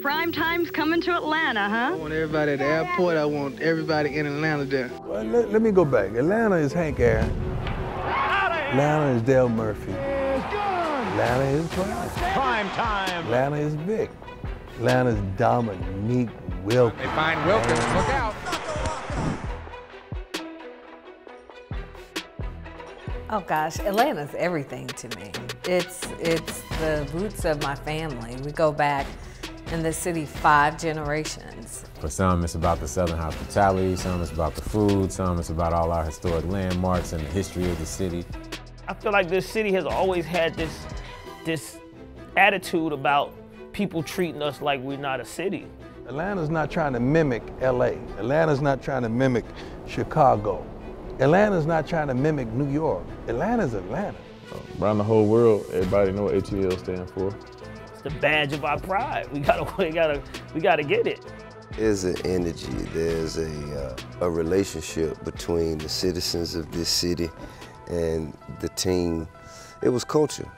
Prime time's coming to Atlanta, huh? I want everybody at the airport. I want everybody in Atlanta there. Well, let, let me go back. Atlanta is Hank Aaron. Atlanta is Dale Murphy. Atlanta is Prime. Prime time. Atlanta is Vick. Atlanta is Dominique Wilkins. They find Wilkins. Look out. Oh gosh, Atlanta's everything to me. It's it's the roots of my family. We go back in the city five generations. For some, it's about the Southern hospitality, some it's about the food, some it's about all our historic landmarks and the history of the city. I feel like this city has always had this this attitude about people treating us like we're not a city. Atlanta's not trying to mimic LA. Atlanta's not trying to mimic Chicago. Atlanta's not trying to mimic New York. Atlanta's Atlanta. Around the whole world, everybody know what ATL stands for. It's the badge of our pride. We gotta we gotta we gotta get it. There's an energy, there's a, uh, a relationship between the citizens of this city and the team. It was culture.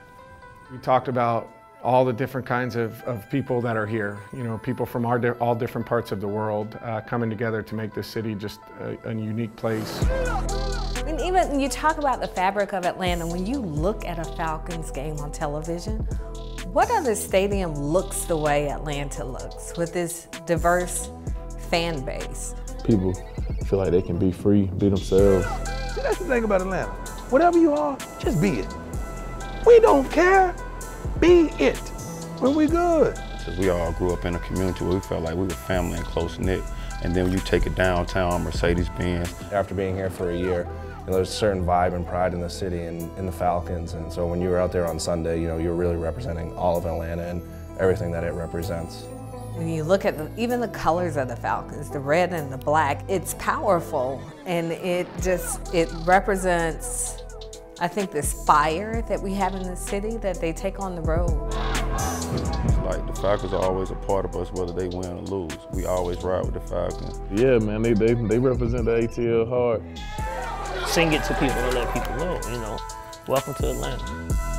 We talked about all the different kinds of, of people that are here, you know, people from our, di- all different parts of the world uh, coming together to make this city just a, a unique place. I mean, even when you talk about the fabric of Atlanta, when you look at a Falcons game on television, what other stadium looks the way Atlanta looks with this diverse fan base? People feel like they can be free, be themselves. See, that's the thing about Atlanta. Whatever you are, just be it. We don't care. Be it. When we good. Because we all grew up in a community where we felt like we were family and close knit. And then you take it downtown, Mercedes-Benz. After being here for a year, you know, there's a certain vibe and pride in the city and in the Falcons. And so when you were out there on Sunday, you know, you're really representing all of Atlanta and everything that it represents. When you look at the, even the colors of the Falcons, the red and the black, it's powerful and it just, it represents, I think, this fire that we have in the city that they take on the road. Like the Falcons are always a part of us, whether they win or lose. We always ride with the Falcons. Yeah, man, they, they, they represent the ATL hard. Sing it to people and let people know, you know. Welcome to Atlanta.